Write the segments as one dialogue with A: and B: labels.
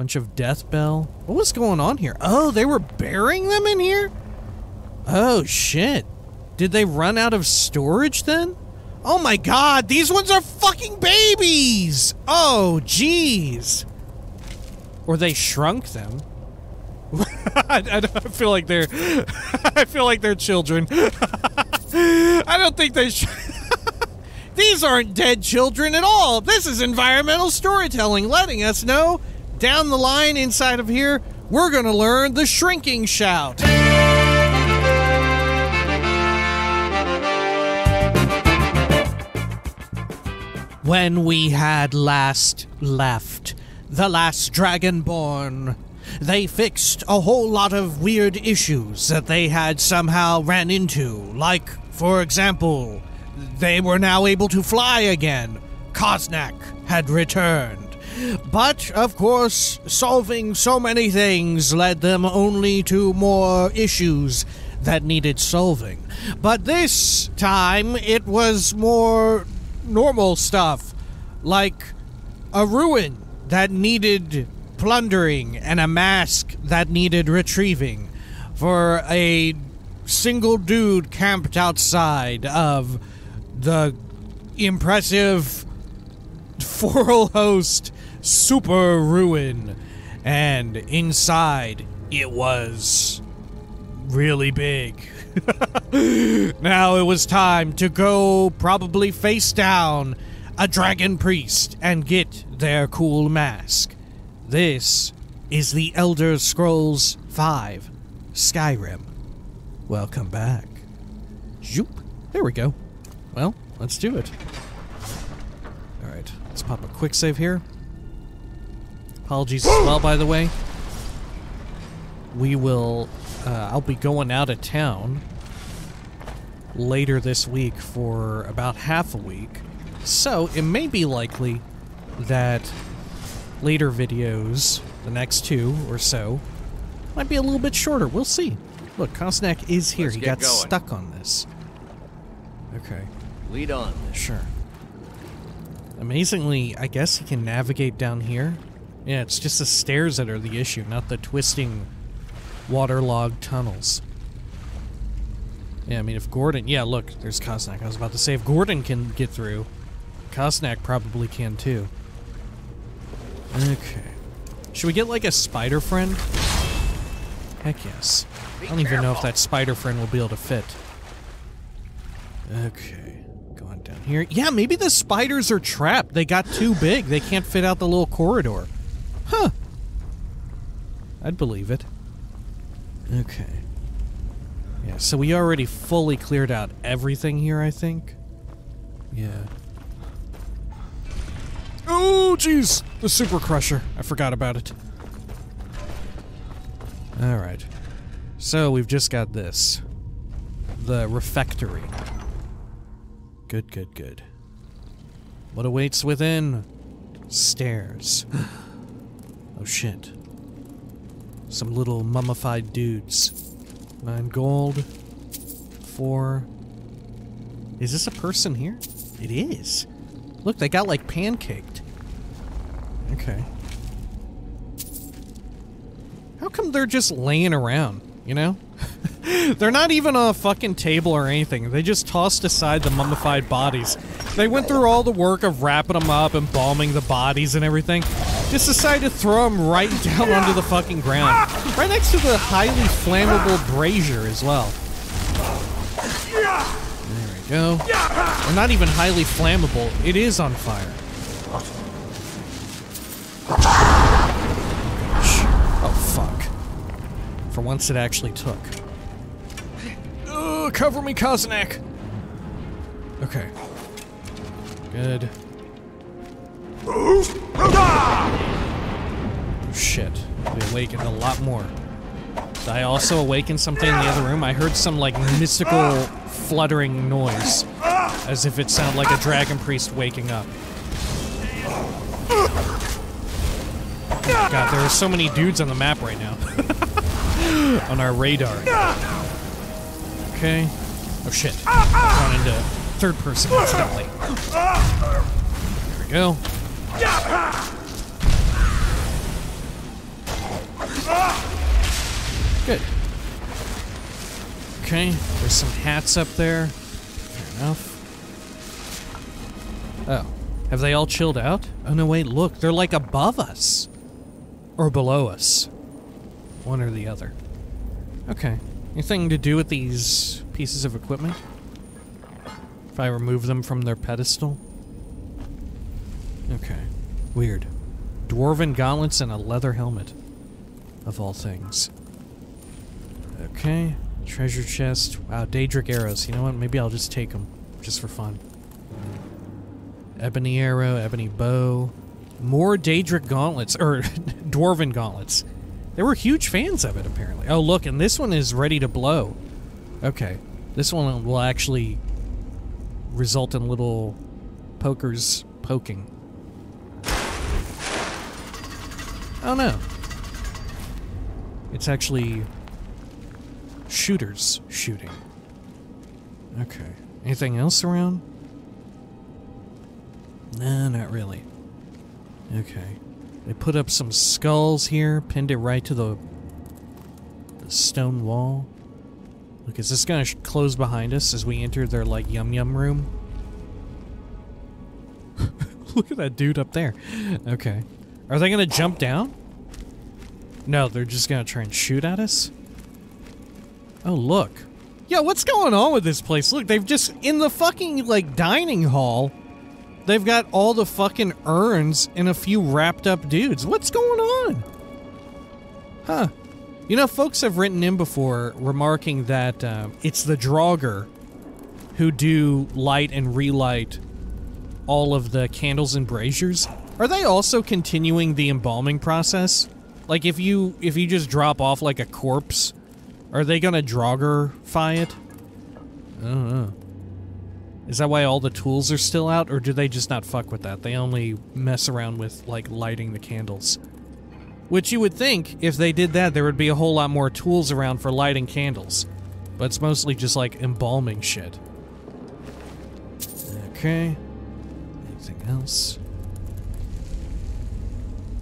A: Bunch of death bell. What was going on here? Oh, they were burying them in here? Oh, shit. Did they run out of storage then? Oh my god, these ones are fucking babies! Oh, jeez. Or they shrunk them. I, I feel like they're I feel like they're children. I don't think they These aren't dead children at all. This is environmental storytelling letting us know down the line inside of here we're going to learn the shrinking shout. When we had last left, the last Dragonborn, they fixed a whole lot of weird issues that they had somehow ran into. Like, for example, they were now able to fly again. Koznak had returned. But, of course, solving so many things led them only to more issues that needed solving. But this time, it was more normal stuff, like a ruin that needed plundering and a mask that needed retrieving for a single dude camped outside of the impressive Forelhost Super Ruin. And inside, it was really big. now it was time to go probably face down a dragon priest and get their cool mask. This is the Elder Scrolls V Skyrim. Welcome back. Zoop. There we go. Well, let's do it. Alright, let's pop a quick save here. Apologies as well, by the way. We will uh, I'll be going out of town later this week for about half a week. So it may be likely that later videos, the next two or so, might be a little bit shorter. We'll see. Look, Kosnak is here.
B: Let's
A: he got
B: going.
A: stuck on this. Okay,
B: Lead on.
A: sure. Amazingly, I guess he can navigate down here. Yeah, it's just the stairs that are the issue, not the twisting waterlogged tunnels. Yeah, I mean, if Gordon... Yeah, look, there's Kosnak. I was about to say, if Gordon can get through, Kosnak probably can too. Okay. Should we get, like, a spider friend? Heck yes. I don't even know if that spider friend will be able to fit. Okay. Going down here. Yeah, maybe the spiders are trapped. They got too big. They can't fit out the little corridor. Huh. I'd believe it. Okay. Yeah, so we already fully cleared out everything here, I think. Yeah. Oh, jeez! The Super Crusher. I forgot about it. Alright. So, we've just got this. The refectory. Good, good, good. What awaits within? Stairs. oh, shit. Some little mummified dudes. Nine gold. Four. Is this a person here? It is. Look, they got like pancaked. Okay. How come they're just laying around, you know? they're not even on a fucking table or anything. They just tossed aside the mummified bodies. They went through all the work of wrapping them up, embalming the bodies and everything. Just decided to throw him right down onto the fucking ground. Right next to the highly flammable brazier as well. There we go. They're not even highly flammable. It is on fire. Oh, fuck. For once, it actually took. Ugh, cover me, Koznak! Okay. Good. Shit. We awakened a lot more. Did I also awaken something in the other room? I heard some, like, mystical fluttering noise. As if it sounded like a dragon priest waking up. God, there are so many dudes on the map right now. on our radar. Okay. Oh shit. Gone into third person accidentally. There we go. Good. Okay, there's some hats up there. Fair enough. Oh. Have they all chilled out? Oh no, wait, look, they're like above us. Or below us. One or the other. Okay. Anything to do with these pieces of equipment? If I remove them from their pedestal? Okay. Weird. Dwarven gauntlets and a leather helmet. Of all things. Okay. Treasure chest. Wow, Daedric arrows. You know what? Maybe I'll just take them. Just for fun. Ebony arrow, ebony bow. More Daedric gauntlets. Or, Dwarven gauntlets. They were huge fans of it, apparently. Oh, look, and this one is ready to blow. Okay. This one will actually result in little pokers poking. Oh no. It's actually shooters shooting. Okay. Anything else around? Nah, not really. Okay. They put up some skulls here, pinned it right to the, the stone wall. Look, is this gonna close behind us as we enter their, like, yum-yum room? Look at that dude up there. Okay. Are they gonna jump down? No, they're just gonna try and shoot at us? Oh, look. Yeah, what's going on with this place? Look, they've just, in the fucking, like, dining hall, they've got all the fucking urns and a few wrapped up dudes. What's going on? Huh. You know, folks have written in before remarking that uh, it's the Draugr who do light and relight all of the candles and braziers. Are they also continuing the embalming process? Like if you if you just drop off like a corpse, are they gonna Draugr-fy it? I don't know. Is that why all the tools are still out, or do they just not fuck with that? They only mess around with, like, lighting the candles. Which you would think, if they did that, there would be a whole lot more tools around for lighting candles. But it's mostly just, like, embalming shit. Okay. Anything else?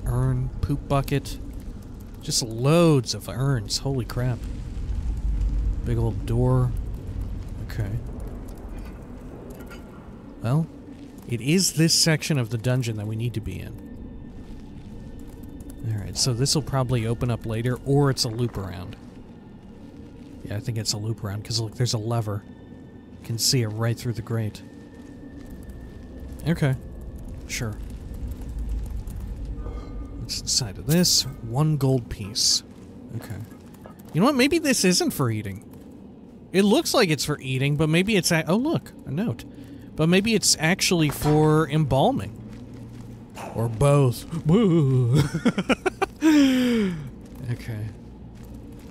A: Urn, poop bucket. Just loads of urns, holy crap. Big old door. Okay. Well, it is this section of the dungeon that we need to be in. Alright, so this will probably open up later, or it's a loop around. Yeah, I think it's a loop around, because look, there's a lever. You can see it right through the grate. Okay. Sure. Inside of this? One gold piece. Okay. You know what? Maybe this isn't for eating. It looks like it's for eating, but maybe it's... oh, look. A note. But maybe it's actually for embalming. Or both. okay.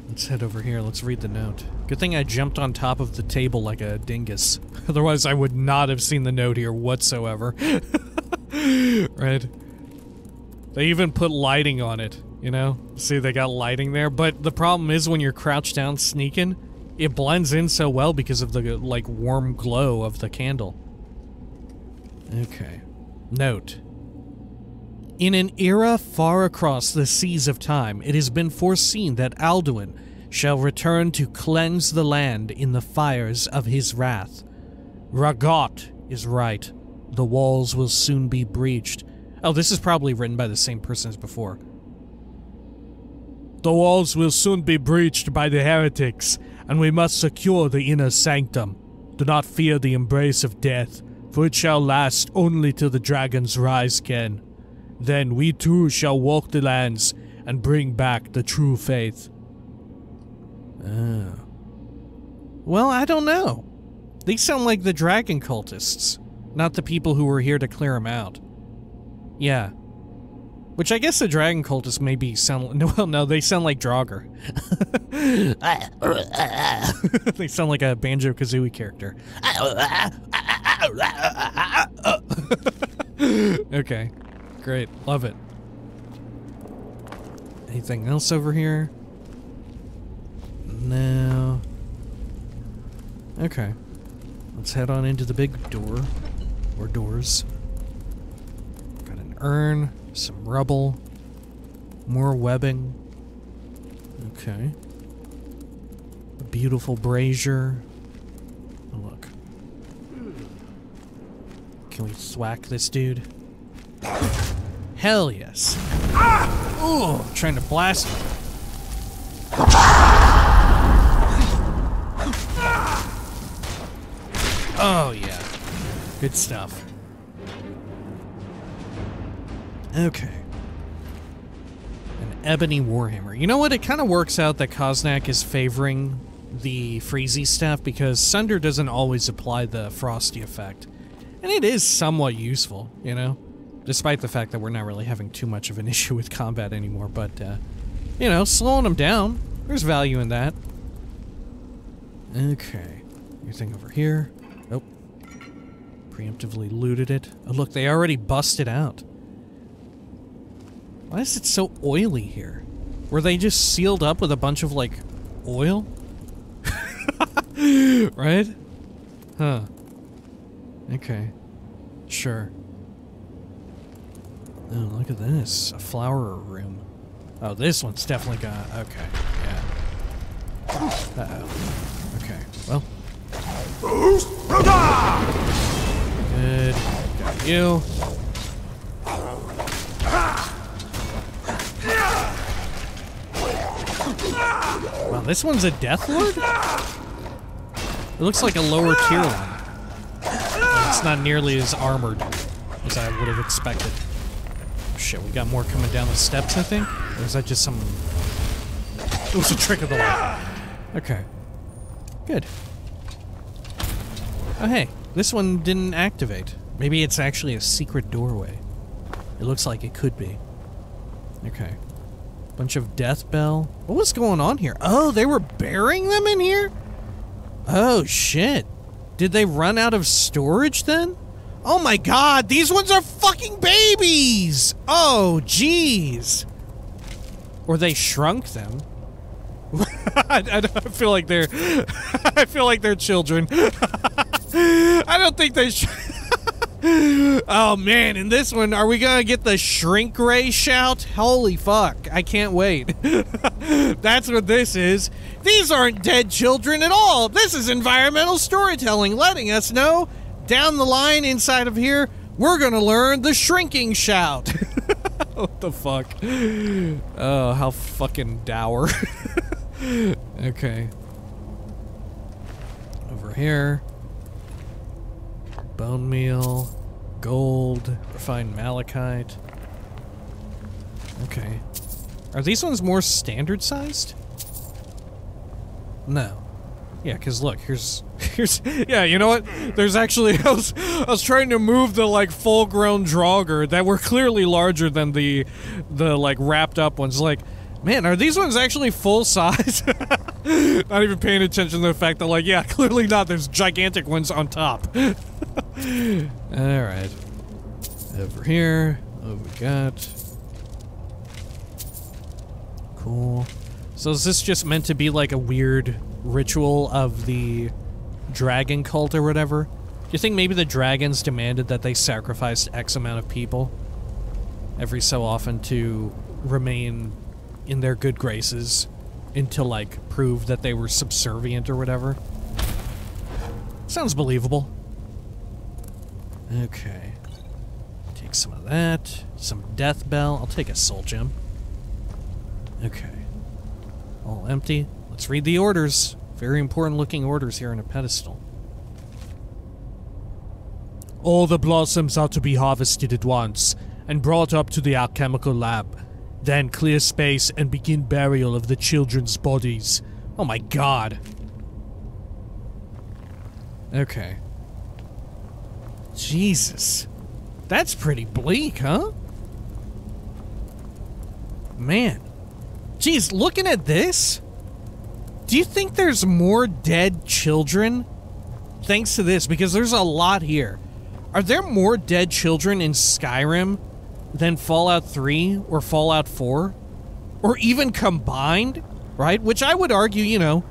A: Let's head over here. Let's read the note. Good thing I jumped on top of the table like a dingus. Otherwise, I would not have seen the note here whatsoever. right? They even put lighting on it, you know? See, they got lighting there. But the problem is when you're crouched down sneaking, it blends in so well because of the, like, warm glow of the candle. Okay. Note. In an era far across the seas of time, it has been foreseen that Alduin shall return to cleanse the land in the fires of his wrath. Rahgot is right. The walls will soon be breached. Oh, this is probably written by the same person as before. The walls will soon be breached by the heretics, and we must secure the inner sanctum. Do not fear the embrace of death for it shall last only till the dragons rise again. Then we too shall walk the lands and bring back the true faith. Oh. Well, I don't know. They sound like the dragon cultists, not the people who were here to clear them out. Yeah. Which I guess the dragon cultists maybe sound well no, they sound like Draugr. they sound like a Banjo Kazooie character. okay. Great. Love it. Anything else over here? No. Okay. Let's head on into the big door. Or doors. Urn, some rubble, more webbing. Okay. A beautiful brazier. Oh, look. Can we thwack this dude? Hell yes. Ooh, trying to blast. Oh, yeah. Good stuff. Okay. An ebony warhammer. You know what? It kind of works out that Koznak is favoring the freezy stuff because Sunder doesn't always apply the frosty effect. And it is somewhat useful, you know? Despite the fact that we're not really having too much of an issue with combat anymore, but, uh, you know, slowing them down. There's value in that. Okay. Anything over here? Nope. Preemptively looted it. Oh, look, they already busted out. Why is it so oily here? Were they just sealed up with a bunch of, like, oil? right? Huh. Okay. Sure. Oh, look at this. A flower room. Oh, this one's definitely got... Okay, yeah. Uh-oh. Okay, well. Good. Got you. Wow, this one's a Death Lord? It looks like a lower tier one. It's not nearly as armored as I would have expected. Oh, shit, we got more coming down the steps, I think? Or is that just some... It was a trick of the light. Okay. Good. Oh, hey. This one didn't activate. Maybe it's actually a secret doorway. It looks like it could be. Okay. Bunch of death bell. What was going on here? Oh, they were burying them in here? Oh, shit. Did they run out of storage then? Oh my god, these ones are fucking babies! Oh, jeez. Or they shrunk them. I, I, feel like they're I feel like they're children. I don't think they Oh man, in this one, are we gonna get the shrink ray shout? Holy fuck, I can't wait. That's what this is. These aren't dead children at all. This is environmental storytelling letting us know down the line inside of here, we're gonna learn the shrinking shout. what the fuck? Oh, how fucking dour. okay. Over here. Bone meal, gold, refined malachite. Okay. Are these ones more standard sized? No. Yeah, because look, here's, here's, yeah, you know what? There's actually, I was, I was trying to move the, like, full-grown Draugr that were clearly larger than the, the, like, wrapped up ones. Like, man, are these ones actually full size? not even paying attention to the fact that, like, yeah, clearly not. There's gigantic ones on top. Alright. Over here, what we got? Cool. So is this just meant to be like a weird ritual of the dragon cult or whatever? Do you think maybe the dragons demanded that they sacrificed X amount of people every so often to remain in their good graces until, like, prove that they were subservient or whatever? Sounds believable. Okay. Take some of that. Some death bell. I'll take a soul gem. Okay. All empty. Let's read the orders. Very important looking orders here on a pedestal. All the blossoms are to be harvested at once and brought up to the alchemical lab. Then clear space and begin burial of the children's bodies. Oh my god. Okay. Jesus. That's pretty bleak, huh? Man. Geez, looking at this, do you think there's more dead children thanks to this? Because there's a lot here. Are there more dead children in Skyrim than Fallout 3 or Fallout 4? Or even combined, right? Which I would argue, you know,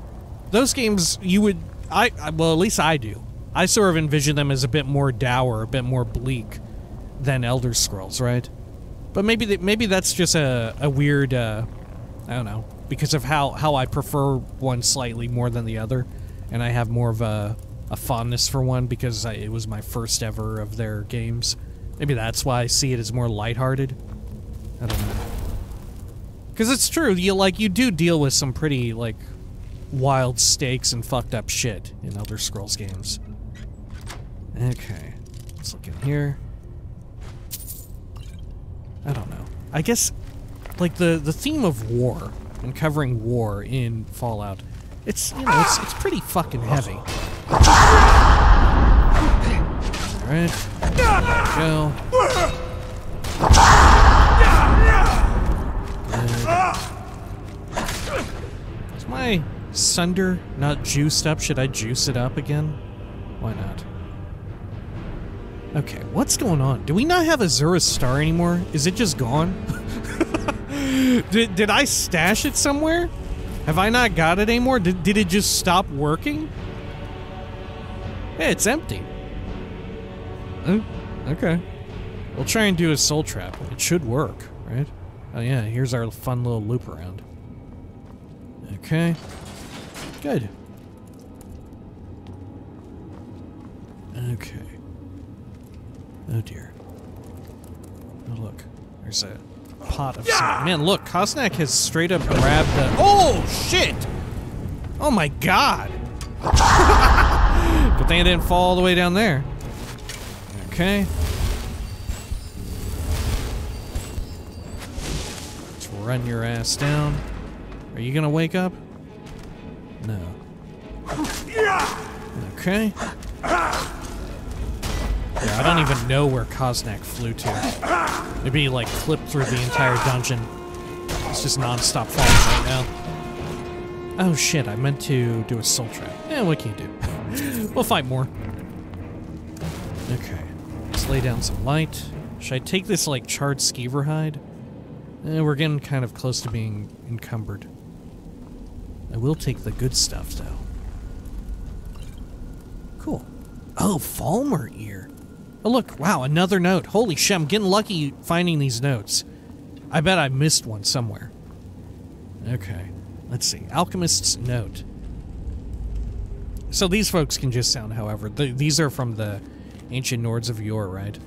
A: those games you would I well at least I do. I sort of envision them as a bit more dour, a bit more bleak than Elder Scrolls, right? But maybe maybe that's just a, a weird uh, I don't know because of how, how I prefer one slightly more than the other. And I have more of a, a fondness for one because I, it was my first ever of their games. Maybe that's why I see it as more lighthearted. I don't know. Because it's true, you like you do deal with some pretty like wild stakes and fucked up shit in Elder Scrolls games. Okay, let's look in here. I don't know. I guess like the the theme of war and covering war in Fallout, it's you know it's it's pretty fucking heavy. All right, go. Is my Sunder not juiced up? Should I juice it up again? Why not? Okay, what's going on? Do we not have Azura's Star anymore? Is it just gone? did, did I stash it somewhere? Have I not got it anymore? Did, did it just stop working? Hey, it's empty. Oh, okay. We'll try and do a soul trap. It should work, right? Oh yeah, here's our fun little loop around. Okay. Good. Okay. Oh dear. Oh look, there's a pot of yeah! Man, look, Kosnak has straight up grabbed the- Oh shit! Oh my god! but I didn't fall all the way down there. Okay. Let's run your ass down. Are you gonna wake up? No. Okay. Yeah, I don't even know where Kosnak flew to. Maybe he, like, flipped through the entire dungeon. It's just non-stop falling right now. Oh shit, I meant to do a soul trap. Yeah, what can you do? we'll fight more. Okay. Lay down some light. Should I take this, like, charred skeever hide? Eh, we're getting kind of close to being encumbered. I will take the good stuff, though. Cool. Oh, Falmer ear. Oh, look. Wow, another note. Holy shit, I'm getting lucky finding these notes. I bet I missed one somewhere. Okay. Let's see. Alchemist's note. So these folks can just sound, however. Th these are from the ancient Nords of yore, right?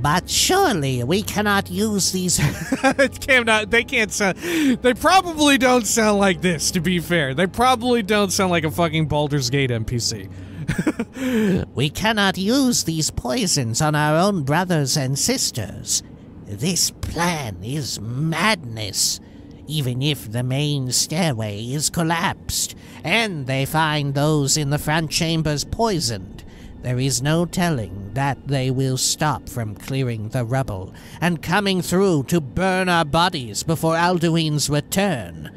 B: But surely we cannot use these.
A: it cannot. They can't sound. They probably don't sound like this. To be fair, they probably don't sound like a fucking Baldur's Gate NPC.
B: we cannot use these poisons on our own brothers and sisters. This plan is madness. Even if the main stairway is collapsed, and they find those in the front chambers poisoned, there is no telling that they will stop from clearing the rubble and coming through to burn our bodies before Alduin's return.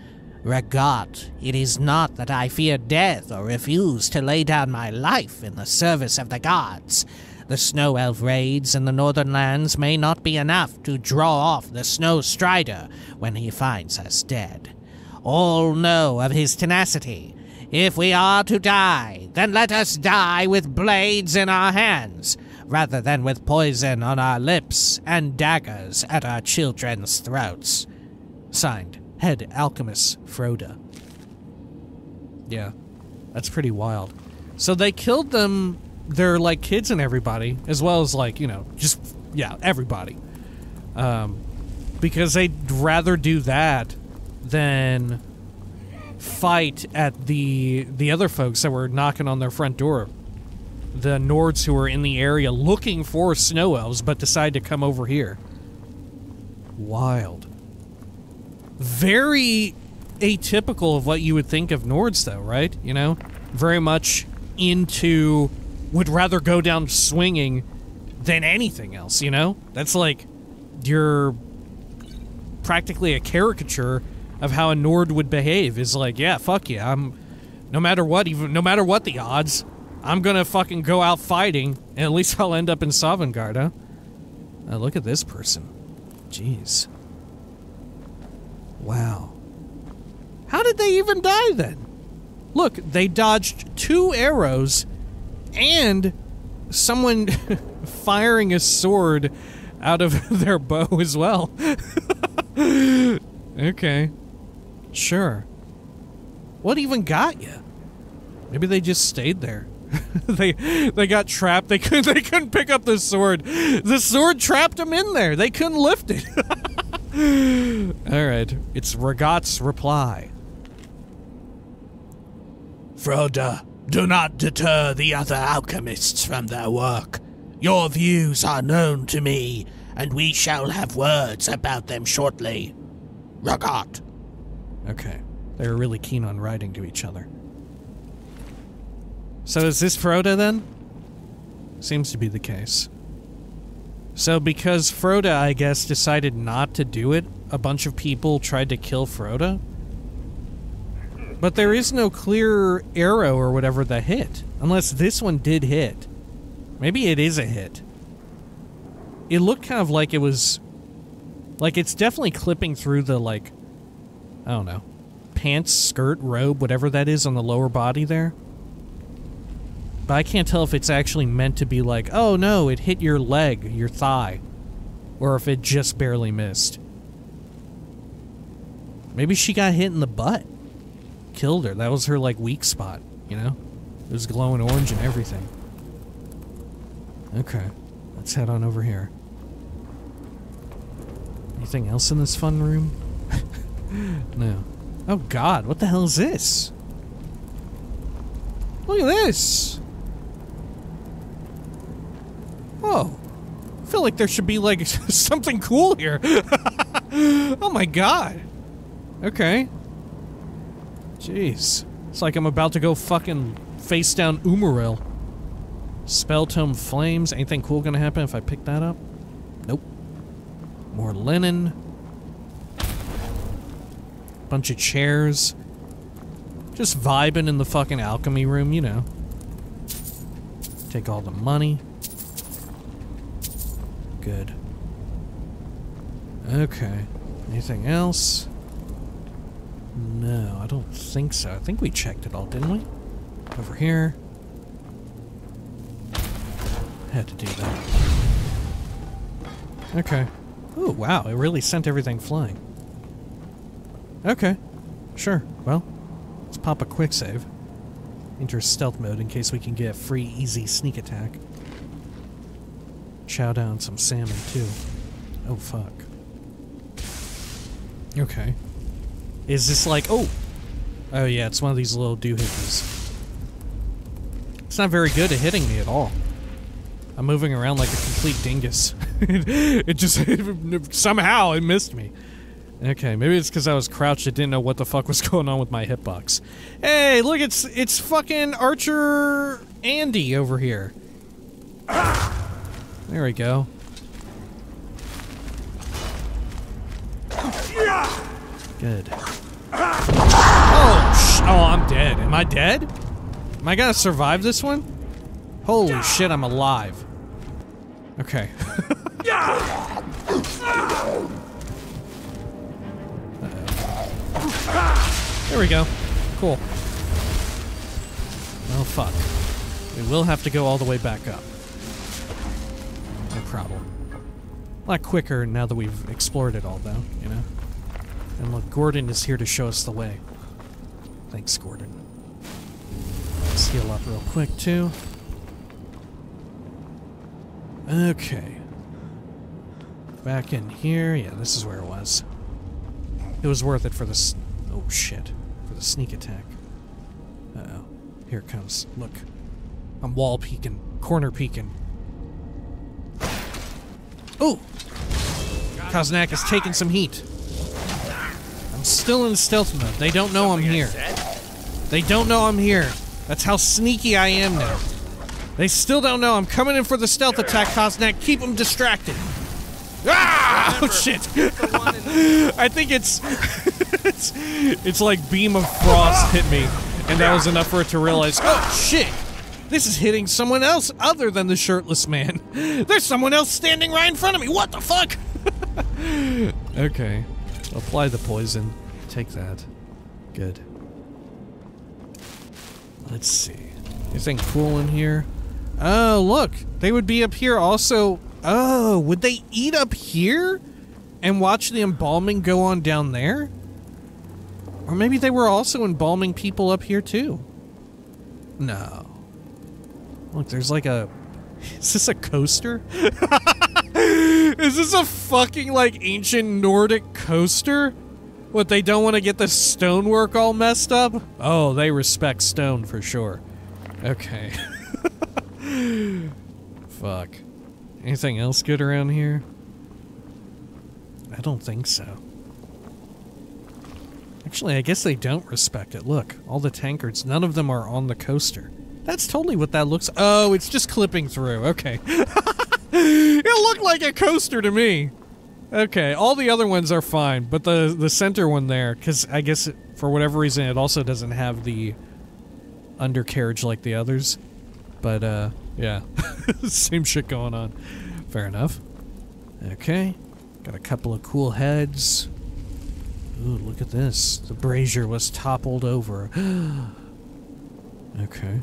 B: Rahgot, it is not that I fear death or refuse to lay down my life in the service of the gods. The Snow Elf raids in the northern lands may not be enough to draw off the Snow Strider when he finds us dead. All know of his tenacity. If we are to die, then let us die with blades in our hands, rather than with poison on our lips and daggers at our children's throats. Signed, head alchemist Froda.
A: Yeah, that's pretty wild. So they killed them, their like kids and everybody, as well as like you know just yeah everybody, um, because they'd rather do that than fight at the the other folks that were knocking on their front door. The Nords who were in the area looking for snow elves, but decide to come over here. Wild very atypical of what you would think of Nords, though, right? You know, very much into would rather go down swinging than anything else. You know, that's like you're practically a caricature of how a Nord would behave. Is like, yeah, fuck yeah, I'm no matter what, even no matter what the odds, I'm gonna fucking go out fighting, and at least I'll end up in Sovngarde, huh? Uh, look at this person. Jeez. Wow. How did they even die then? Look, they dodged two arrows and someone firing a sword out of their bow as well. Okay. Sure. What even got you? Maybe they just stayed there. they they got trapped. They couldn't they couldn't pick up the sword. The sword trapped them in there. They couldn't lift it. All right. It's Rahgot's reply.
C: Froda, do not deter the other alchemists from their work. Your views are known to me, and we shall have words about them shortly. Rahgot.
A: Okay. They were really keen on writing to each other. So is this Froda then? Seems to be the case. So because Froda, I guess, decided not to do it, a bunch of people tried to kill Froda? But there is no clear arrow or whatever that hit. Unless this one did hit. Maybe it is a hit. It looked kind of like it was... Like, it's definitely clipping through the, like... I don't know. Pants, skirt, robe, whatever that is on the lower body there. But I can't tell if it's actually meant to be like, oh no, it hit your leg, your thigh. Or if it just barely missed. Maybe she got hit in the butt. Killed her. That was her, like, weak spot, you know? It was glowing orange and everything. Okay. Let's head on over here. Anything else in this fun room? no. Oh god, what the hell is this? Look at this! Oh. I feel like there should be, like, something cool here. oh my god. Okay. Jeez. It's like I'm about to go fucking face down Umaril. Spell tome flames. Anything cool gonna happen if I pick that up? Nope. More linen. Bunch of chairs. Just vibing in the fucking alchemy room, you know. Take all the money. Good. Okay. Anything else? No, I don't think so. I think we checked it all, didn't we? Over here. Had to do that. Okay. Oh, wow, it really sent everything flying. Okay. Sure. Well, let's pop a quick save. Enter stealth mode in case we can get a free, easy sneak attack. Chow down some salmon, too. Oh, fuck. Okay. Is this like... Oh! Oh, yeah, it's one of these little doohickeys. It's not very good at hitting me at all. I'm moving around like a complete dingus. it just... somehow it missed me. Okay, maybe it's because I was crouched. I didn't know what the fuck was going on with my hitbox. Hey, look, it's it's fucking Archer Andy over here. There we go. Good. Oh, oh, I'm dead. Am I dead? Am I gonna survive this one? Holy shit, I'm alive. Okay. There we go. Cool. Oh, fuck. We will have to go all the way back up. No problem. A lot quicker now that we've explored it all, though, you know? And look, Gordon is here to show us the way. Thanks, Gordon. Let's heal up real quick, too. Okay. Back in here. Yeah, this is where it was. It was worth it for this... Oh, shit. Sneak attack. Uh-oh. Here it comes. Look. I'm wall peeking. Corner peeking. Oh! Koznak is taking some heat. I'm still in stealth mode. They don't know I'm here. They don't know I'm here. That's how sneaky I am now. They still don't know. I'm coming in for the stealth attack, Koznak. Keep them distracted. Ah! Oh, shit. I think it's, it's... It's like Beam of Frost hit me. And that was enough for it to realize, oh, shit. This is hitting someone else other than the shirtless man. There's someone else standing right in front of me. What the fuck? okay. Apply the poison. Take that. Good. Let's see. Anything cool in here? Oh, look! They would be up here also. Oh, would they eat up here? and watch the embalming go on down there? Or maybe they were also embalming people up here too. No. Look, there's like a. Is this a coaster? Is this a fucking like ancient Nordic coaster? What, they don't want to get the stonework all messed up? Oh, they respect stone for sure. Okay. Fuck. Anything else good around here? I don't think so. Actually, I guess they don't respect it. Look, all the tankards, none of them are on the coaster. That's totally what that looks- Oh, it's just clipping through. Okay. it looked like a coaster to me. Okay, all the other ones are fine, but the the center one there, because I guess it, for whatever reason it also doesn't have the undercarriage like the others. But uh, yeah, same shit going on. Fair enough. Okay, got a couple of cool heads. Ooh, look at this. The brazier was toppled over. okay.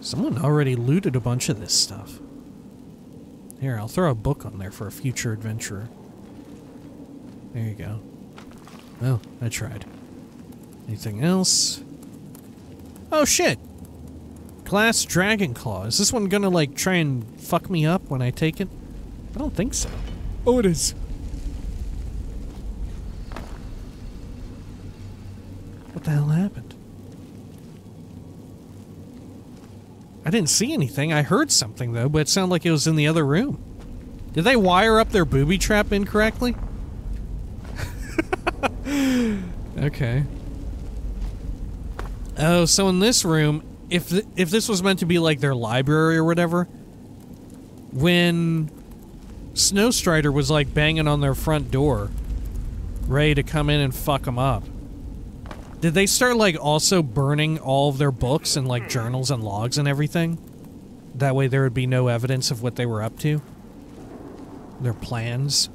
A: Someone already looted a bunch of this stuff. Here, I'll throw a book on there for a future adventurer. There you go. Oh, I tried. Anything else? Oh shit! Glass Dragon Claw. Is this one gonna like try and fuck me up when I take it? I don't think so. Oh, it is. The hell happened? I didn't see anything. I heard something though, but it sounded like it was in the other room. Did they wire up their booby trap incorrectly? okay. Oh, so in this room, if th if this was meant to be like their library or whatever, when Snowstrider was like banging on their front door, ready to come in and fuck them up, did they start like also burning all of their books and like journals and logs and everything? That way there would be no evidence of what they were up to? Their plans?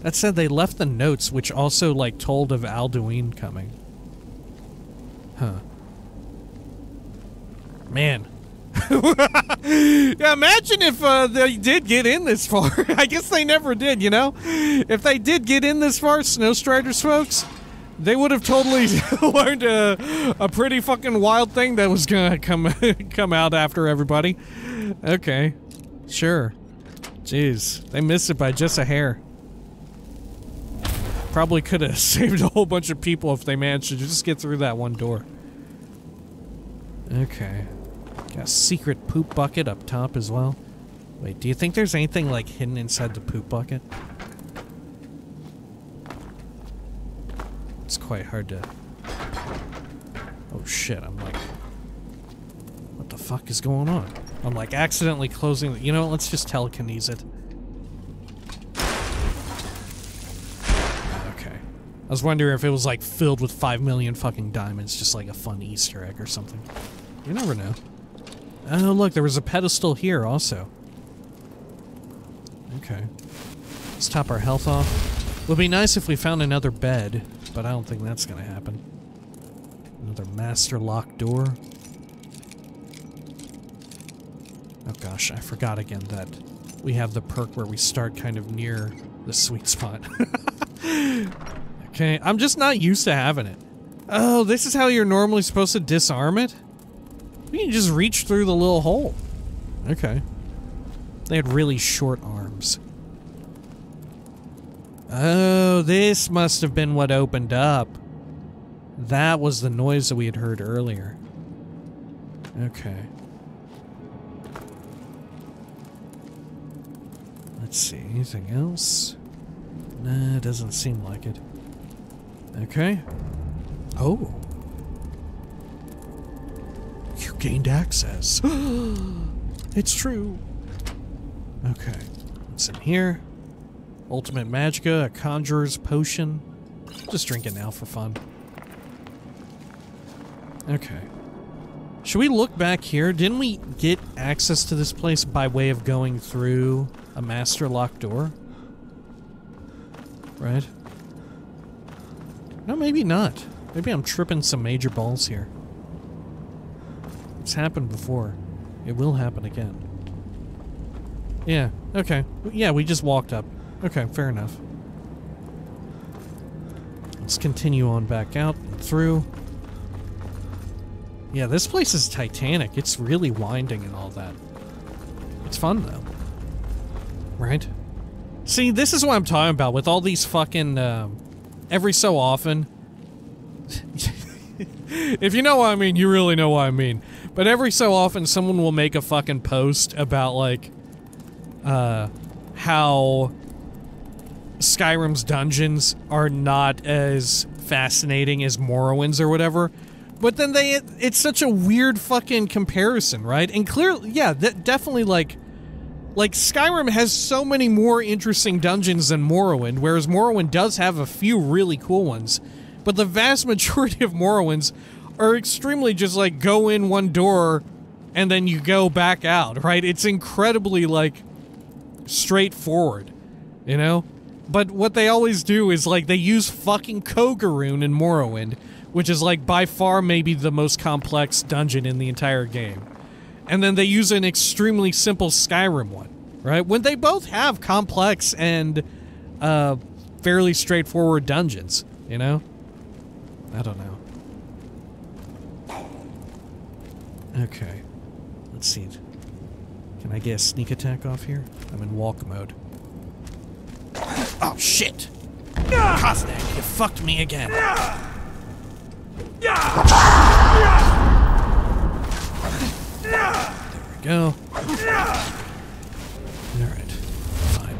A: That said, they left the notes, which also like told of Alduin coming. Huh. Man. yeah, imagine if uh, they did get in this far. I guess they never did, you know? If they did get in this far, Snowstriders folks, they would have totally learned a, a pretty fucking wild thing that was gonna come come out after everybody. Okay, sure. Jeez, they missed it by just a hair. Probably could have saved a whole bunch of people if they managed to just get through that one door. Okay. Got a secret poop bucket up top as well. Wait, do you think there's anything like hidden inside the poop bucket? Quite hard to... Oh shit, I'm like... What the fuck is going on? I'm like accidentally closing the... You know, what let's just telekinese it. Okay. I was wondering if it was like filled with 5 million fucking diamonds, just like a fun Easter egg or something. You never know. Oh, look, there was a pedestal here also. Okay. Let's top our health off. Would be nice if we found another bed, but I don't think that's gonna happen. Another master lock door. Oh gosh, I forgot again that we have the perk where we start kind of near the sweet spot. okay, I'm just not used to having it. Oh, this is how you're normally supposed to disarm it? We can just reach through the little hole. Okay. They had really short arms. Oh, this must have been what opened up. That was the noise that we had heard earlier. Okay. Let's see, anything else? Nah, it doesn't seem like it. Okay. Oh. You gained access. it's true. Okay. What's in here? Ultimate Magicka, a Conjurer's Potion. Just drink it now for fun. Okay. Should we look back here? Didn't we get access to this place by way of going through a master lock door? Right? No, maybe not. Maybe I'm tripping some major balls here. It's happened before. It will happen again. Yeah, okay. Yeah, we just walked up. Okay, fair enough. Let's continue on back out and through. Yeah, this place is titanic. It's really winding and all that. It's fun, though. Right? See, this is what I'm talking about with all these fucking, um, every so often. if you know what I mean, you really know what I mean. But every so often, someone will make a fucking post about, like, uh, how Skyrim's dungeons are not as fascinating as Morrowind's or whatever. But then they, it's such a weird fucking comparison, right? And clearly, yeah, that definitely like, like Skyrim has so many more interesting dungeons than Morrowind, whereas Morrowind does have a few really cool ones. But the vast majority of Morrowinds are extremely just like go in one door and then you go back out, right? It's incredibly like straightforward, you know? But what they always do is like they use fucking Kogoruhn in Morrowind, which is like by far maybe the most complex dungeon in the entire game. And then they use an extremely simple Skyrim one, right? When they both have complex and uh, fairly straightforward dungeons, you know? I don't know. Okay. Let's see. Can I get a sneak attack off here? I'm in walk mode. Oh, shit! Koznak, you fucked me again. There we go. Alright. Fine.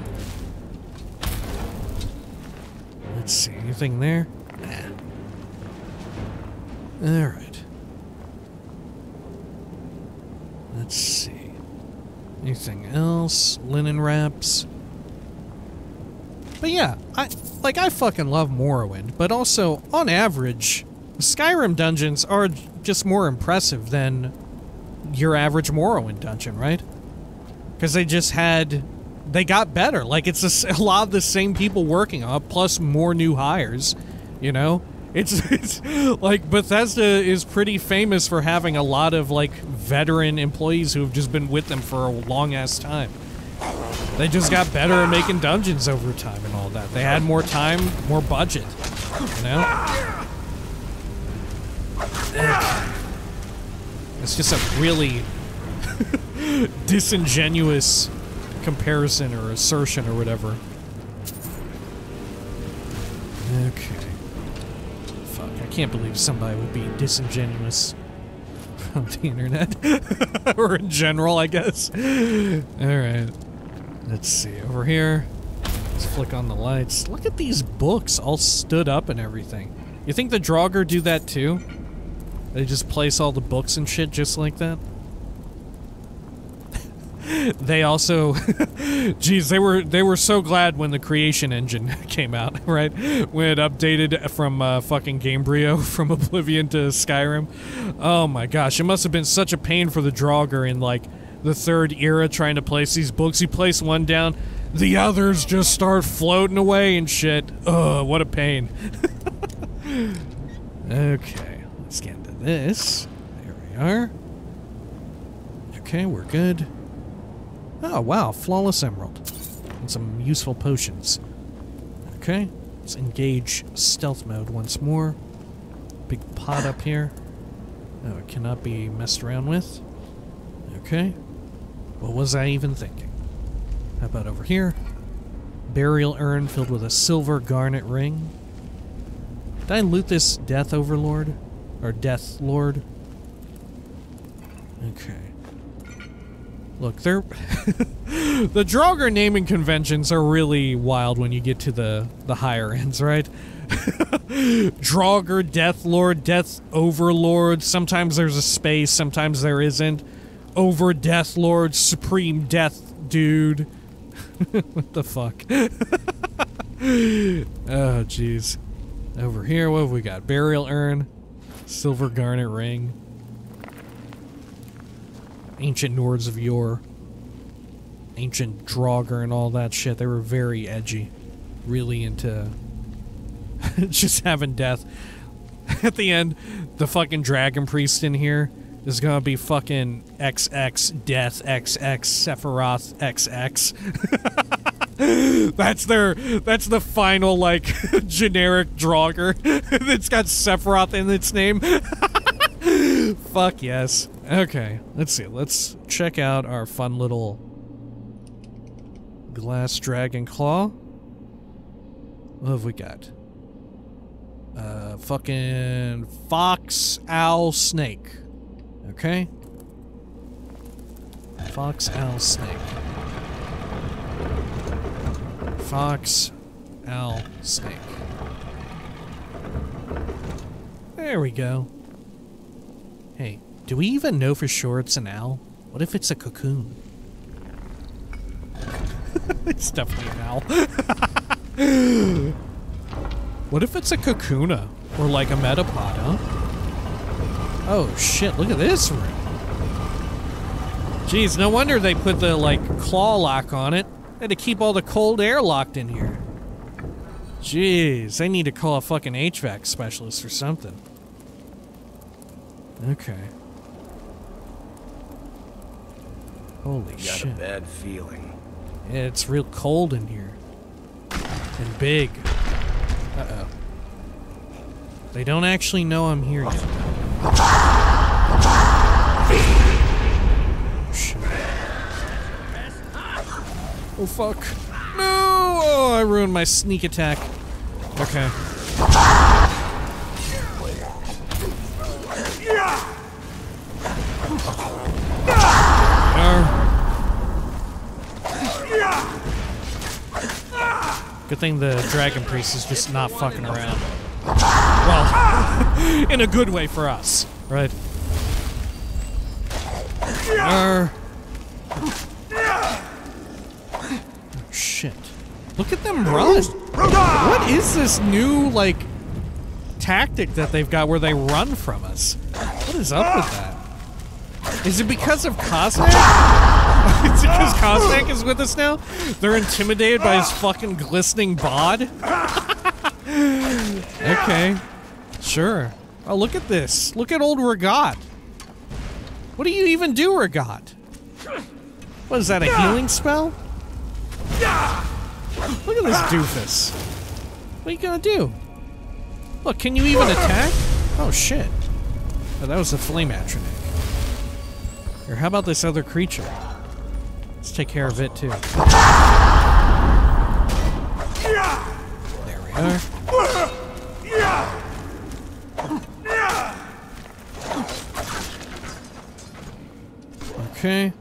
A: Let's see. Anything there? Alright. Let's see. Anything else? Linen wraps? But yeah, I like I fucking love Morrowind, but also on average, Skyrim dungeons are just more impressive than your average Morrowind dungeon, right? Because they just had, they got better. Like it's a, a, lot of the same people working on, plus more new hires. You know, it's it's like Bethesda is pretty famous for having a lot of like veteran employees who have just been with them for a long ass time. They just got better at making dungeons over time and all that. They had more time, more budget. You know? It's just a really disingenuous comparison or assertion or whatever. Okay. Fuck, I can't believe somebody would be disingenuous on the internet. or in general, I guess. Alright. Let's see, over here. Let's flick on the lights. Look at these books all stood up and everything. You think the Draugr do that too? They just place all the books and shit just like that? they also geez they were they were so glad when the creation engine came out right when it updated from uh, fucking gamebryo from oblivion to skyrim oh my gosh it must have been such a pain for the draugr in like the third era trying to place these books. You place one down, the others just start floating away and shit. Ugh, what a pain. okay, let's get into this. There we are. Okay, we're good. Oh, wow, flawless emerald. And some useful potions. Okay, let's engage stealth mode once more. Big pot up here. Oh, it cannot be messed around with. Okay. What was I even thinking? How about over here? Burial urn filled with a silver garnet ring. Did I loot this Death Overlord? Or Death Lord? Okay. Look, they're... the Draugr naming conventions are really wild when you get to the, the higher ends, right? Draugr, Death Lord, Death Overlord. Sometimes there's a space, sometimes there isn't over Death Lord, Supreme Death Dude. what the fuck? oh, jeez. Over here, what have we got? Burial Urn, Silver Garnet Ring, Ancient Nords of Yore, Ancient Draugr, and all that shit. They were very edgy. Really into just having death. At the end, the fucking Dragon Priest in here is gonna be fucking XX Death XX Sephiroth XX. that's their that's the final like generic Draugr that's got Sephiroth in its name. Fuck yes. Okay, let's see. Let's check out our fun little glass dragon claw. What have we got? Uh, fucking fox owl snake. Okay. Fox owl snake. Fox owl snake. There we go. Hey, do we even know for sure it's an owl? What if it's a cocoon? it's definitely an owl. what if it's a kakuna? Or like a metapod, huh? Oh shit, look at this room. Jeez, no wonder they put the, like, claw lock on it. They had to keep all the cold air locked in here. Jeez, they need to call a fucking HVAC specialist or something. Okay. Holy
D: Got
A: shit.
D: a bad feeling.
A: Yeah, it's real cold in here. And big. Uh-oh. They don't actually know I'm here yet. Oh fuck. No! Oh, I ruined my sneak attack. Okay. Good thing the Dragon Priest is just not fucking around. Well, in a good way for us, right? Arr. Shit. Look at them run! What is this new, like, tactic that they've got where they run from us? What is up with that? Is it because of Cosmic? Is it because Cosmic is with us now? They're intimidated by his fucking glistening bod? Okay. Sure. Oh, look at this. Look at old Rahgot. What do you even do, Rahgot? What is that, a healing spell? Look at this doofus. What are you gonna do? Look, can you even attack? Oh, shit. Oh, that was a flame atronach. Here, how about this other creature? Let's take care of it, too. There we are. Okay.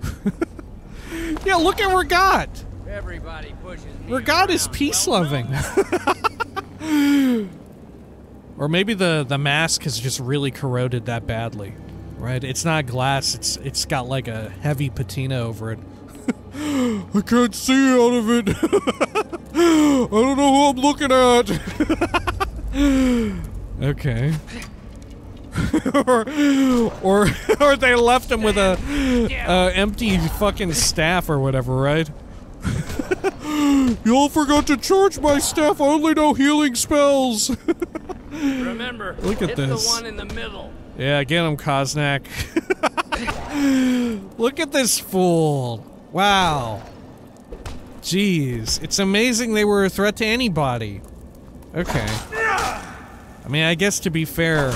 A: yeah, look at Rahgot!
E: Everybody pushes
A: Rahgot is peace
E: Well,
A: loving. or maybe the the mask has just really corroded that badly. Right? It's not glass, it's it's got like a heavy patina over it. I can't see out of it. I don't know who I'm looking at. okay. or, or or they left him with a uh, empty fucking staff or whatever, right? Y'all forgot to charge my staff. I only know healing spells.
E: Remember,
A: Look at this.
E: the one in the middle.
A: yeah, get him, Koznak. Look at this fool. Wow. Jeez, it's amazing they were a threat to anybody. Okay. I mean, I guess to be fair.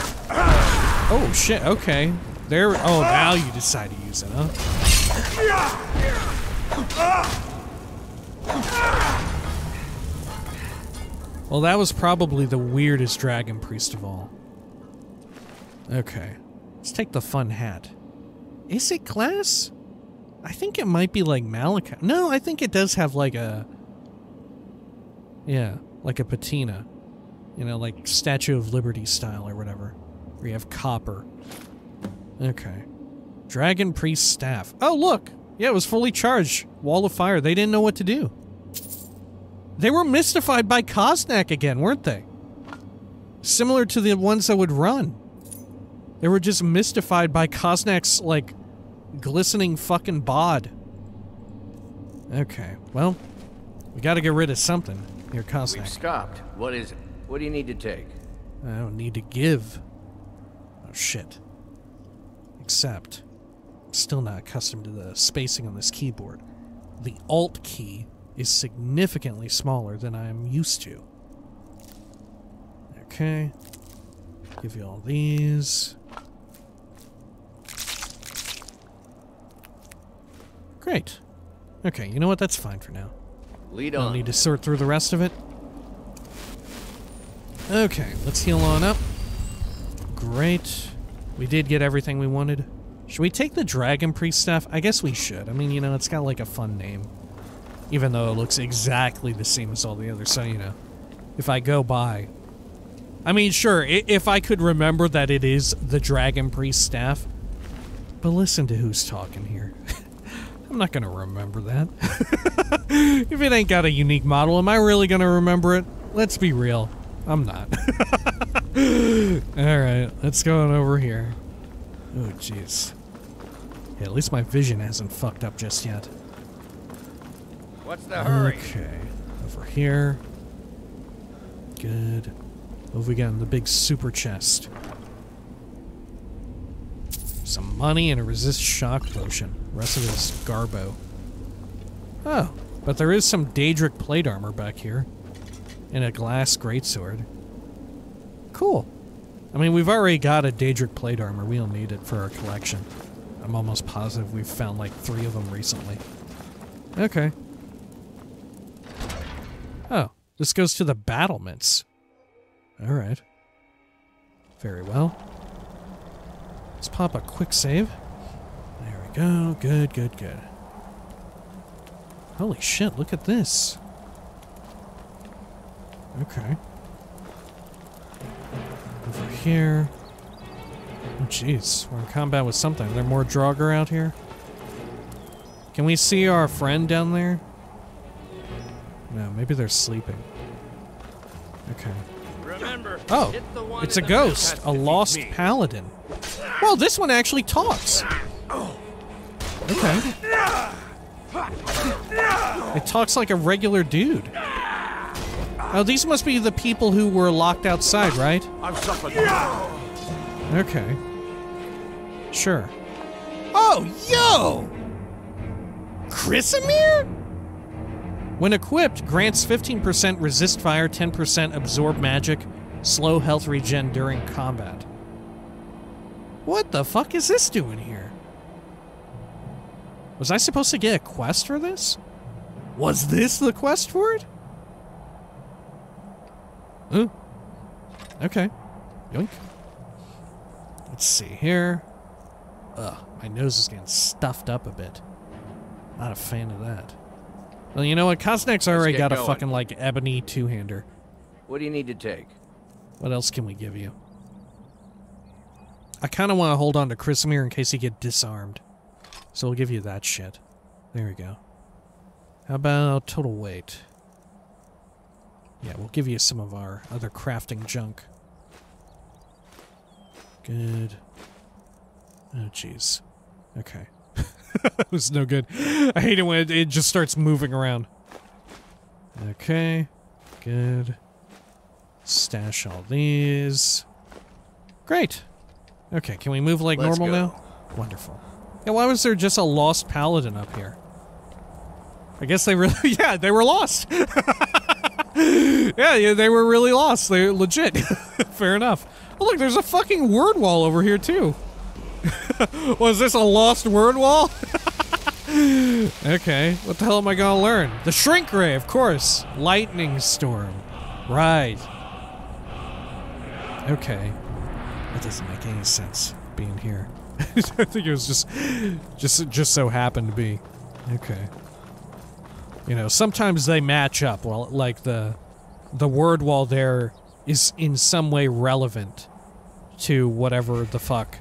A: Oh shit. Okay. There. Oh, now you decide to use it, huh? Well, that was probably the weirdest dragon priest of all. Okay. Let's take the fun hat. Is it glass? I think it might be like malachite. No, I think it does have like a. Yeah, like a patina. You know, like Statue of Liberty style or whatever. You have copper. Okay. Dragon Priest Staff. Oh, look! Yeah, it was fully charged. Wall of Fire. They didn't know what to do. They were mystified by Koznak again, weren't they? Similar to the ones that would run. They were just mystified by Koznak's, like, glistening fucking bod. Okay, well, we gotta get rid of something. Here, Koznak.
D: We've stopped. What is it? What do you need to take?
A: I don't need to give. Oh, shit. Except, I'm still not accustomed to the spacing on this keyboard. the Alt key is significantly smaller than I'm used to. Okay. Give you all these. Great. Okay, you know what? That's fine for now.
D: Lead on.
A: need to sort through the rest of it. Okay, let's heal on up. Great. We did get everything we wanted. Should we take the Dragon Priest staff? I guess we should. I mean, you know, it's got like a fun name. Even though it looks exactly the same as all the others, so, you know. If I go by. I mean, sure, if I could remember that it is the Dragon Priest staff. But listen to who's talking here. I'm not gonna remember that. if it ain't got a unique model, am I really gonna remember it? Let's be real. I'm not. Alright, let's go on over here. Oh, jeez. Yeah, at least my vision hasn't fucked up just yet.
E: What's the hurry?
A: Okay, over here. Good. What have we got in the big super chest? Some money and a resist shock potion. rest of it is Garbo. Oh, but there is some Daedric plate armor back here. And a glass greatsword. Cool. I mean, we've already got a Daedric plate armor. We don't need it for our collection. I'm almost positive we've found like three of them recently. Okay. Oh, this goes to the battlements. Alright. Very well. Let's pop a quick save. There we go. Good, good, good. Holy shit, look at this. Okay. Over here. Oh, jeez. We're in combat with something. Are there more Draugr out here? Can we see our friend down there? No, maybe they're sleeping. Okay.
E: Remember,
A: Oh,
E: hit the one
A: it's a ghost, a lost paladin. Well, this one actually talks. Okay. It talks like a regular dude. Oh, these must be the people who were locked outside, right?
C: I've suffered.
A: Okay. Sure. Oh, yo! Chrysamere? When equipped, grants 15% resist fire, 10% absorb magic, slow health regen during combat. What the fuck is this doing here? Was I supposed to get a quest for this? Was this the quest for it? Ooh. Okay. Yoink. Let's see here. Ugh, my nose is getting stuffed up a bit. Not a fan of that. Well, you know what? Koznak's already got a fucking, like, ebony two-hander.
D: What do you need to take?
A: What else can we give you? I kind of want to hold on to Chrysamere in case he get disarmed. So we'll give you that shit. There we go. How about total weight? Yeah, we'll give you some of our other crafting junk. Good. Oh, jeez. Okay. that was no good. I hate it when it, it just starts moving around. Okay. Good. Stash all these. Great. Okay, can we move like
D: Let's
A: normal
D: go.
A: now? Wonderful. Yeah, why was there just a lost paladin up here? I guess they really, yeah, they were lost. yeah, yeah, they were really lost. They're legit. Fair enough. Oh, look, there's a fucking word wall over here, too. Was this a lost word wall? okay, what the hell am I gonna learn? The shrink ray, of course. Lightning storm. Right. Okay. That doesn't make any sense being here. I think it was just just just so happened to be. Okay. You know, sometimes they match up. Well, like the the word wall there is in some way relevant to whatever the fuck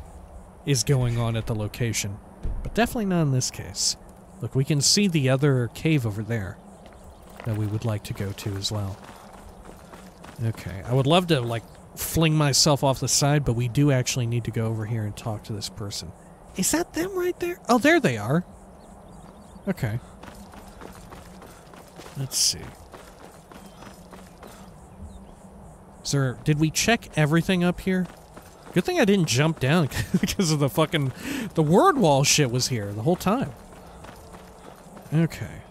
A: is going on at the location. But definitely not in this case. Look, we can see the other cave over there that we would like to go to as well. Okay, I would love to, like, fling myself off the side, but we do actually need to go over here and talk to this person. Is that them right there? Oh, there they are. Okay. Let's see. Sir, did we check everything up here? Good thing I didn't jump down because of the fucking... The word wall shit was here the whole time. Okay.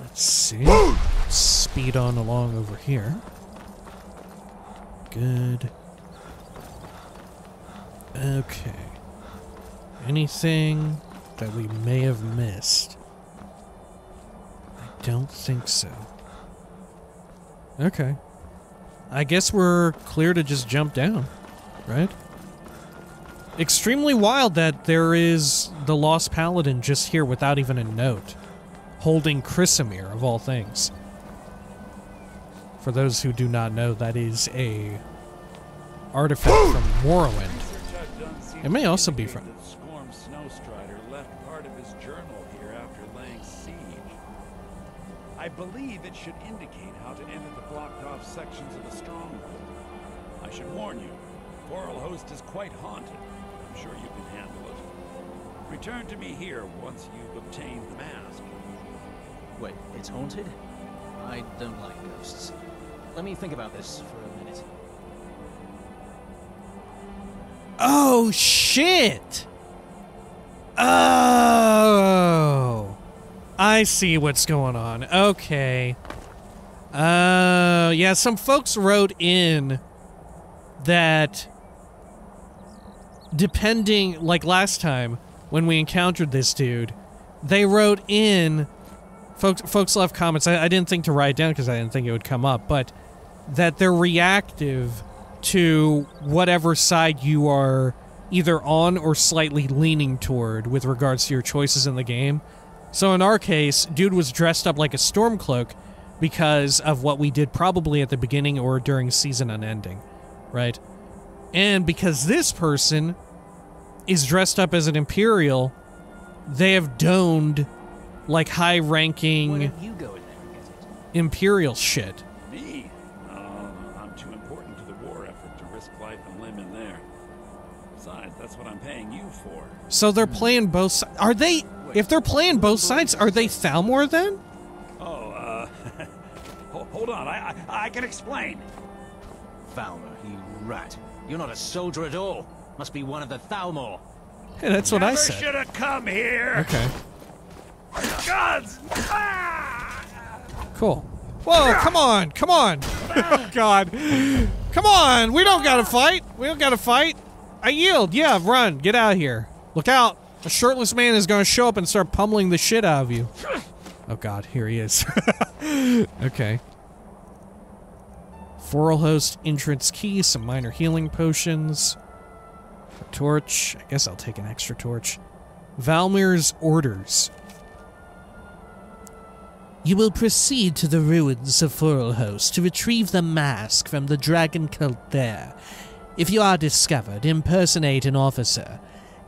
A: Let's see. Speed on along over here. Good. Okay. Anything that we may have missed? Don't think so. Okay. I guess we're clear to just jump down, right? Extremely wild that there is the Lost Paladin just here without even a note, holding Chrysamere of all things. For those who do not know, that is a artifact from Morrowind. It may also be from.
F: Believe it should indicate how to enter the blocked off sections of the stronghold. I should warn you, Forelhost is quite haunted. I'm sure you can handle it. Return to me here once you've obtained the mask.
G: Wait, it's haunted? I don't like ghosts. Let me think about this for a minute.
A: Oh shit! Oh, I see what's going on. Okay. Uh, yeah, some folks wrote in that depending, like last time when we encountered this dude, they wrote in. Folks, folks left comments. I, I didn't think to write down because I didn't think it would come up, but that they're reactive to whatever side you are either on or slightly leaning toward with regards to your choices in the game. So in our case, dude was dressed up like a stormcloak because of what we did probably at the beginning or during season unending, right? And because this person is dressed up as an imperial, they have donned like high-ranking
G: you go in there and get it?
A: imperial shit.
F: Me? Oh, I'm too important to the war effort to risk life and limb in there. Besides, that's what I'm paying you for.
A: So they're playing both sides. Are they? If they're playing both sides, are they Thalmor then?
F: Oh, uh, hold on. I, I I can explain.
G: Valmir, you rat. You're not a soldier at all. Must be one of the Thalmor.
A: Hey, that's what I
F: Never
A: said.
F: should have come here.
A: Okay,
F: Guns! Ah!
A: cool. Whoa, come on, come on. oh, God. Come on, we don't gotta fight. We don't gotta fight. I yield. Yeah, run. Get out of here. Look out. A shirtless man is gonna show up and start pummeling the shit out of you. Oh, God, here he is. okay. Forelhost entrance key, some minor healing potions. A torch. I guess I'll take an extra torch. Valmir's orders.
B: You will proceed to the ruins of Forelhost to retrieve the mask from the dragon cult there. If you are discovered, impersonate an officer.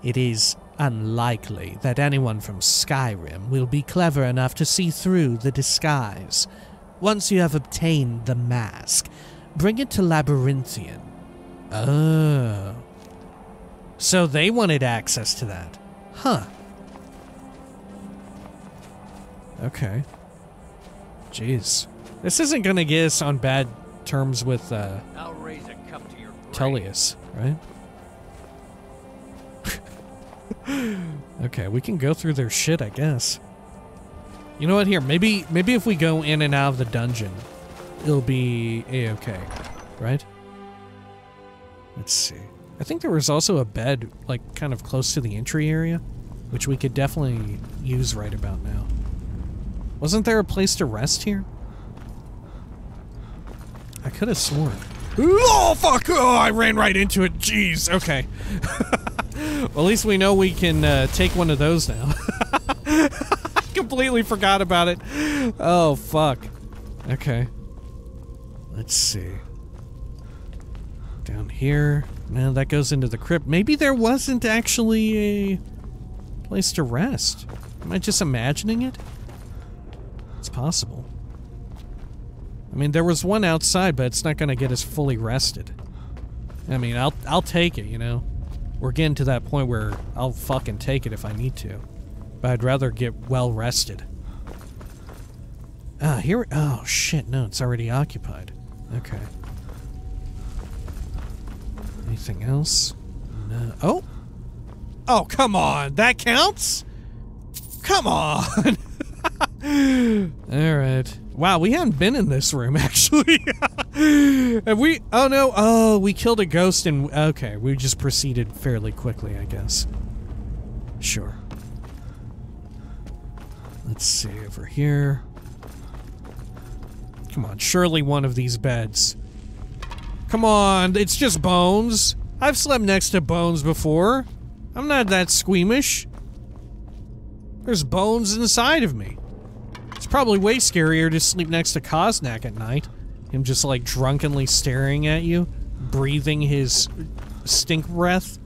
B: It is unlikely that anyone from Skyrim will be clever enough to see through the disguise. Once you have obtained the mask, bring it to Labyrinthian.
A: Oh. So they wanted access to that. Huh. Okay. Jeez. This isn't gonna get us on bad terms with uh,
E: I'll raise a cup to your.
A: Tullius, right? Okay, we can go through their shit, I guess. You know what? Here, maybe maybe if we go in and out of the dungeon, it'll be a okay, right? Let's see. I think there was also a bed like kind of close to the entry area, which we could definitely use right about now. Wasn't there a place to rest here? I could have sworn. Oh fuck! Oh, I ran right into it. Jeez. Okay. well, at least we know we can uh, take one of those now. I completely forgot about it. Oh fuck. Okay. Let's see. Down here. No, that goes into the crypt. Maybe there wasn't actually a place to rest. Am I just imagining it? It's possible. I mean, there was one outside, but it's not going to get us fully rested. I mean, I'll I'll take it, you know. We're getting to that point where I'll fucking take it if I need to. But I'd rather get well rested. Ah, here. Oh shit! No, it's already occupied. Okay. Anything else? No. Oh. Oh come on! That counts. Come on. All right. Wow, we haven't been in this room actually. Have we? Oh no. Oh, we killed a ghost and okay, we just proceeded fairly quickly, I guess. Sure. Let's see over here. Come on, surely one of these beds. Come on, it's just bones. I've slept next to bones before. I'm not that squeamish. There's bones inside of me. Probably way scarier to sleep next to Koznak at night. Him just like drunkenly staring at you, breathing his stink breath.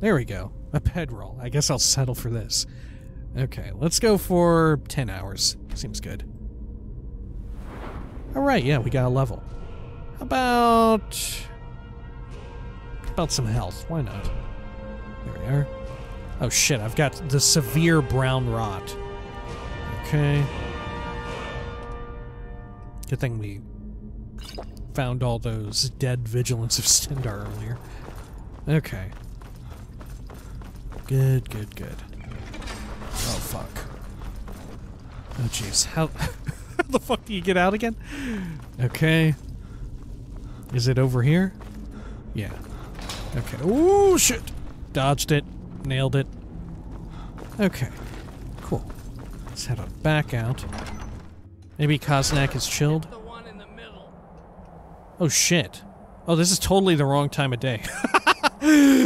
A: There we go. A bedroll. I guess I'll settle for this. Okay, let's go for 10 hours. Seems good. Alright, yeah, we got a level. About... About some health? Why not? There we are. Oh shit, I've got the severe brown rot. Okay. Good thing we found all those dead vigilants of Stendarr earlier. Okay. Good, good, good. Oh fuck. Oh jeez, how, how the fuck do you get out again? Okay. Is it over here? Yeah. Okay. Ooh, shit! Dodged it. Nailed it. Okay. Let's head on back out. Maybe Koznak is chilled. Oh shit. Oh, this is totally the wrong time of day.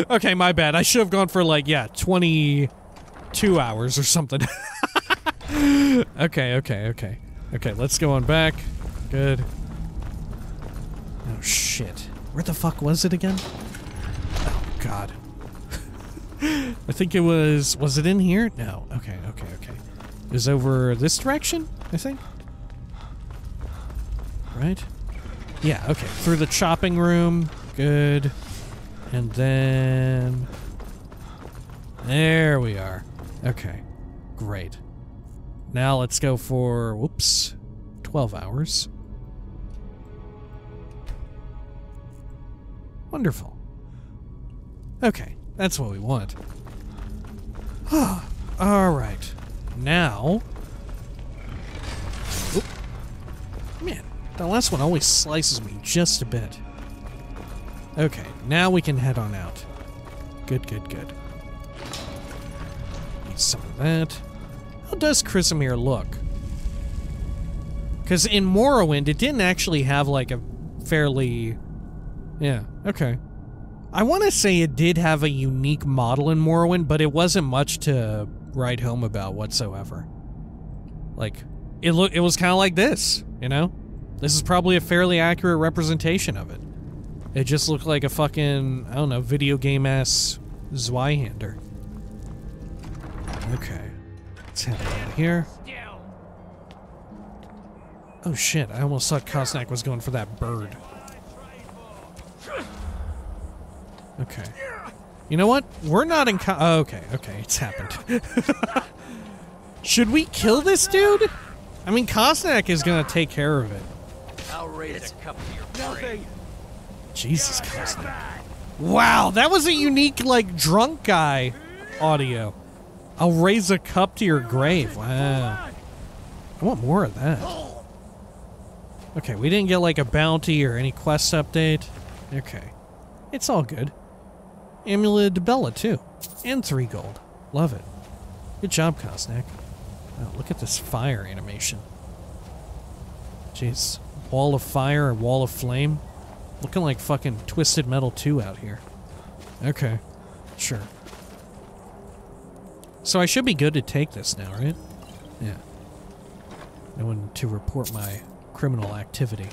A: okay, my bad. I should have gone for like, yeah, 22 hours or something. okay, okay, okay. Okay, let's go on back. Good. Oh shit. Where the fuck was it again? Oh god. I think it was... Was it in here? No. Okay, okay, okay. Was over this direction, I think? Right? Yeah, okay. Through the chopping room. Good. And then... There we are. Okay. Great. Now let's go for... Whoops. 12 hours. Wonderful. Okay. That's what we want. Alright. Now... Oop. Man, that last one always slices me just a bit. Okay, now we can head on out. Good, good, good. Need some of that. How does Chrysamere look? Because in Morrowind, it didn't actually have like a fairly... Yeah, okay. I want to say it did have a unique model in Morrowind, but it wasn't much to write home about whatsoever. Like, it look it was kind of like this, you know? This is probably a fairly accurate representation of it. It just looked like a fucking, I don't know, video game-ass Zweihander. Okay. Let's head here. Oh shit, I almost thought Koznak was going for that bird. Okay. You know what? We're not in oh, okay, okay, it's happened. Should we kill this dude? I mean, Koznak is gonna take care of it.
E: I'll raise a cup to your brain.
A: Jesus, Koznak. Wow, that was a unique, like, drunk guy audio. I'll raise a cup to your grave. Wow. I want more of that. Okay, we didn't get, like, a bounty or any quest update. Okay. It's all good. Amulet Bella, too. And three gold. Love it. Good job, Koznak. Wow, look at this fire animation. Jeez. Wall of fire or wall of flame. Looking like fucking Twisted Metal 2 out here. Okay. Sure. So I should be good to take this now, right? Yeah. No one to report my criminal activity.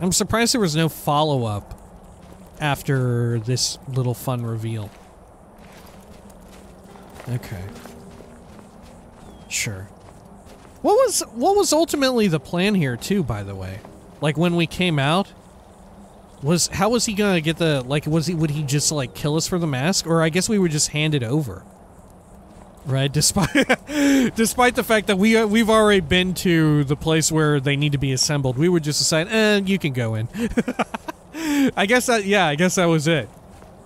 A: I'm surprised there was no follow-up after this little fun reveal. Okay. Sure. What was what was ultimately the plan here too, by the way? Like when we came out? Was how was he gonna get the like was he would he just like kill us for the mask? Or I guess we would just hand it over. Right, despite despite the fact that we uh, we've already been to the place where they need to be assembled, we would just decide, eh, you can go in. I guess that, yeah, I guess that was it.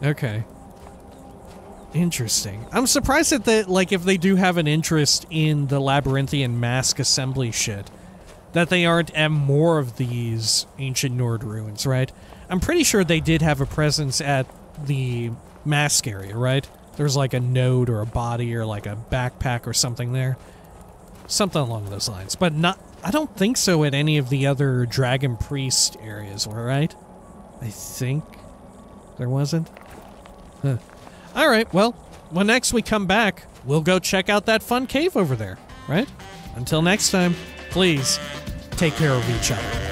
A: Okay. Interesting. I'm surprised that the like if they do have an interest in the labyrinthian mask assembly shit, that they aren't at more of these ancient Nord ruins, right? I'm pretty sure they did have a presence at the mask area, right? There's like a node or a body or like a backpack or something there. Something along those lines. But not I don't think so at any of the other Dragon Priest areas, right? I think there wasn't. Huh. All right, well, when next we come back, we'll go check out that fun cave over there, right? Until next time, please take care of each other.